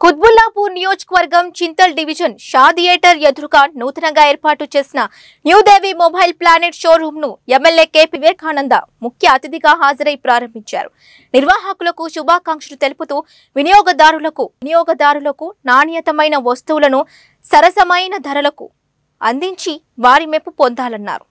కుత్బుల్లాపూర్ నియోజకవర్గం Chintal division Shah theatre ఎదురుగా నూతనంగా ఏర్పాటు చేసిన న్యూదేవి మొబైల్ ప్లానెట్ షోరూమ్ను ఎమ్మెల్యే కెపి వివేకానంద ముఖ్య అతిథిగా హాజరై ప్రారంభించారు. నిర్వాహకులకు శుభాకాంక్షలు తెలుపుతూ వినియోగదారులకు వినియోగదారులకు నాణ్యతమైన వస్తువులను సరసమైన ధరలకు అందించి వారి మెప్పు పొందాలన్నారు.